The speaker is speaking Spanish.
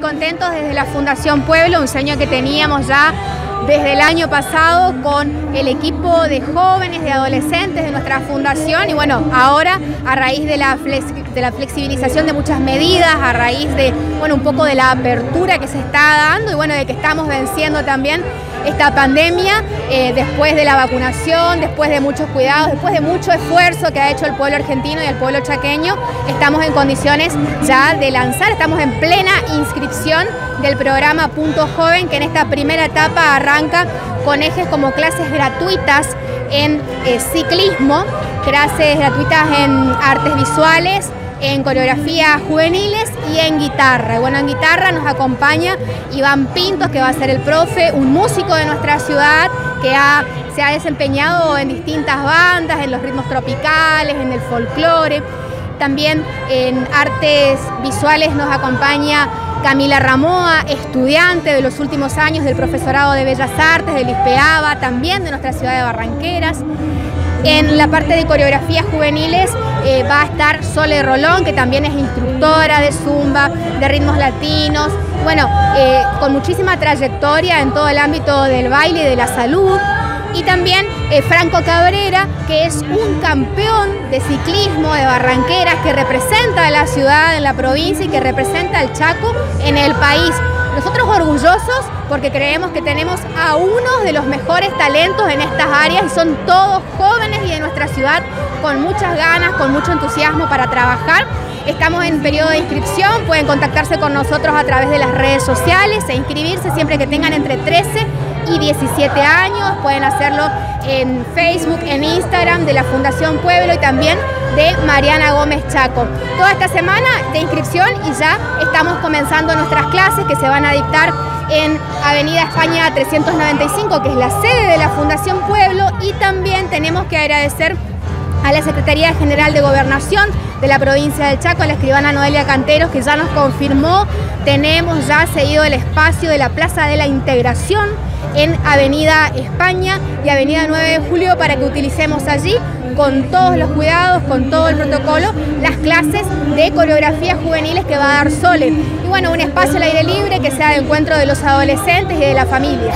contentos desde la Fundación Pueblo, un sueño que teníamos ya desde el año pasado con el equipo de jóvenes, de adolescentes de nuestra fundación. Y bueno, ahora a raíz de la, de la flexibilización de muchas medidas, a raíz de, bueno, un poco de la apertura que se está dando y bueno, de que estamos venciendo también esta pandemia, eh, después de la vacunación, después de muchos cuidados, después de mucho esfuerzo que ha hecho el pueblo argentino y el pueblo chaqueño, estamos en condiciones ya de lanzar, estamos en plena inscripción del programa Punto Joven, que en esta primera etapa arranca con ejes como clases gratuitas en eh, ciclismo, clases gratuitas en artes visuales, en coreografías juveniles y en guitarra. bueno, en guitarra nos acompaña Iván Pintos, que va a ser el profe, un músico de nuestra ciudad que se ha desempeñado en distintas bandas, en los ritmos tropicales, en el folclore. También en artes visuales nos acompaña Camila Ramoa, estudiante de los últimos años del profesorado de Bellas Artes del ISPEABA, también de nuestra ciudad de Barranqueras. En la parte de coreografías juveniles eh, va a estar Sole Rolón, que también es instructora de zumba, de ritmos latinos, bueno, eh, con muchísima trayectoria en todo el ámbito del baile y de la salud. Y también eh, Franco Cabrera, que es un campeón de ciclismo de Barranqueras, que representa la ciudad en la provincia y que representa al Chaco en el país. Nosotros orgullosos porque creemos que tenemos a uno de los mejores talentos en estas áreas y son todos jóvenes y de nuestra ciudad con muchas ganas, con mucho entusiasmo para trabajar. Estamos en periodo de inscripción, pueden contactarse con nosotros a través de las redes sociales e inscribirse siempre que tengan entre 13 y 17 años. Pueden hacerlo en Facebook, en Instagram de la Fundación Pueblo y también de Mariana Gómez Chaco. Toda esta semana de inscripción y ya estamos comenzando nuestras clases que se van a dictar en Avenida España 395, que es la sede de la Fundación Pueblo, y también tenemos que agradecer a la Secretaría General de Gobernación de la provincia del Chaco, a la escribana Noelia Canteros, que ya nos confirmó, tenemos ya seguido el espacio de la Plaza de la Integración en Avenida España y Avenida 9 de Julio para que utilicemos allí con todos los cuidados, con todo el protocolo, las clases de coreografías juveniles que va a dar Sole. Y bueno, un espacio al aire libre que sea de encuentro de los adolescentes y de la familia.